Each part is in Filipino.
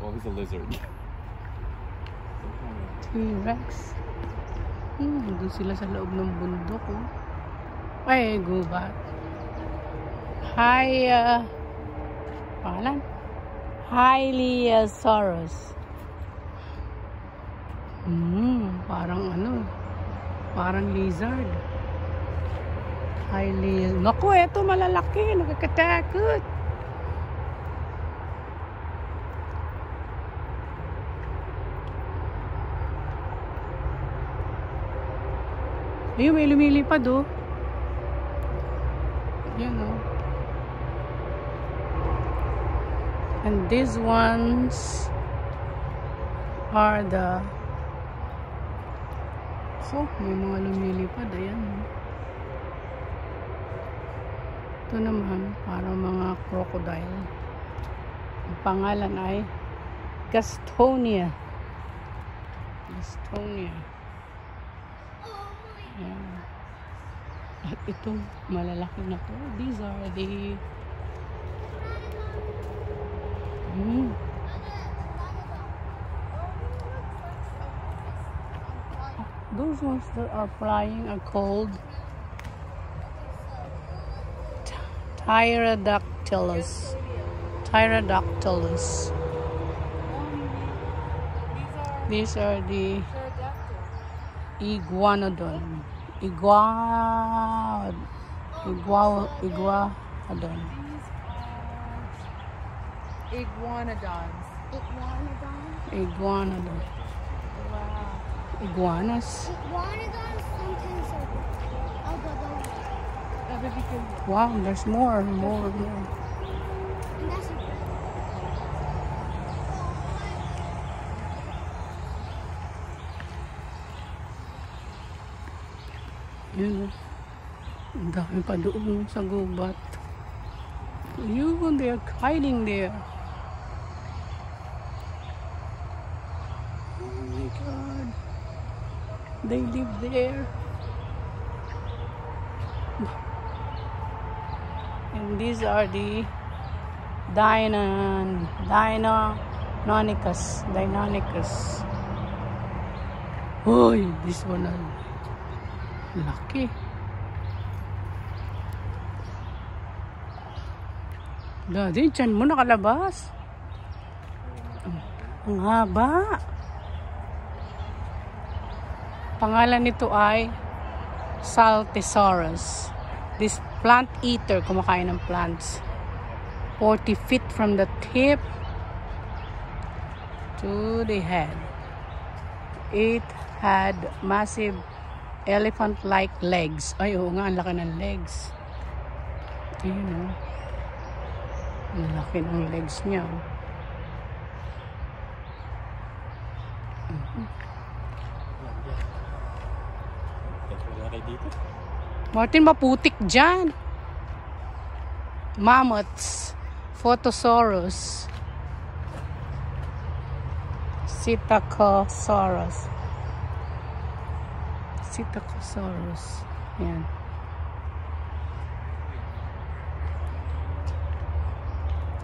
Always a lizard. T-Rex. Hmm, doon sila sa loob ng bundok. Oh. Ay, gubat. Hi, uh, pangalan? Hyliasaurus. Hmm, parang ano, parang lizard. Hylia... Naku, eto malalaki. Nakakatakot. Ayun, may lumilipad oh. Yan oh. And these ones are the So, may mga lumilipad. Ayan oh. Ito naman, parang mga crocodile. Ang pangalan ay Gastonia. Gastonia. Ayan. At ito, malalaki na to. These are the Hmm. Those ones that are flying are called Tyrodactylus. Tyrodactylus. These are the iguanodon. Igua igua iguanodon. Iguanodons. Iguanodons? Iguanodon. Wow. Iguanas. Iguanodons sometimes are oh, elbow That would be good. Wow, there's more, more, more. Yun. oh. Ang dami pa doon sa gubat. Yun, they are hiding there. Oh my God. They live there. And these are the Dynan, Deinonychus, Deinonychus. Uy, this one laki. Daddy, dyan mo nakalabas. Ang haba. Pangalan nito ay Saltesaurus. This plant eater, kumakain ng plants. 40 feet from the tip to the head. It had massive elephant-like legs. Ay, oo nga, ang laki ng legs. Ayun, oh. Ang laki ng legs niya, oh. That's wala kayo dito. Martin, maputik dyan. Mammoths. Photosaurus. Psittacosaurus. Psittacosaurus. Yan.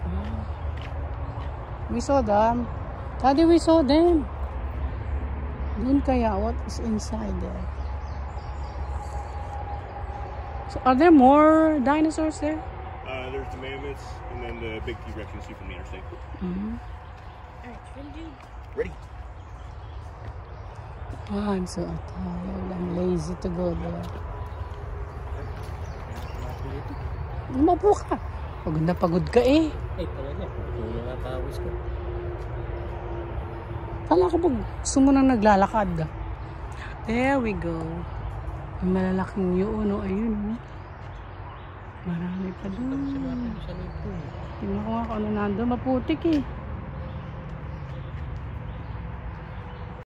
Wow. We saw them. Daddy, we saw them. Doon kaya, what is inside there? So are there more dinosaurs there? Uh, there's the mammoths and then the big T-Rex you see from the interstate. Mhm. Alright, can you Ready? Oh, I'm so tired. I'm lazy to go there. Umapo ka. Pagod na pagod ka eh. Ay, talaga. Tulong nga pawis ko. Kala ko pag gusto mo nang naglalakad. There we go. May malalaking yun. Oh, ayun. Oh. Marami pa doon. Ko nga kung ano nando. Maputik eh.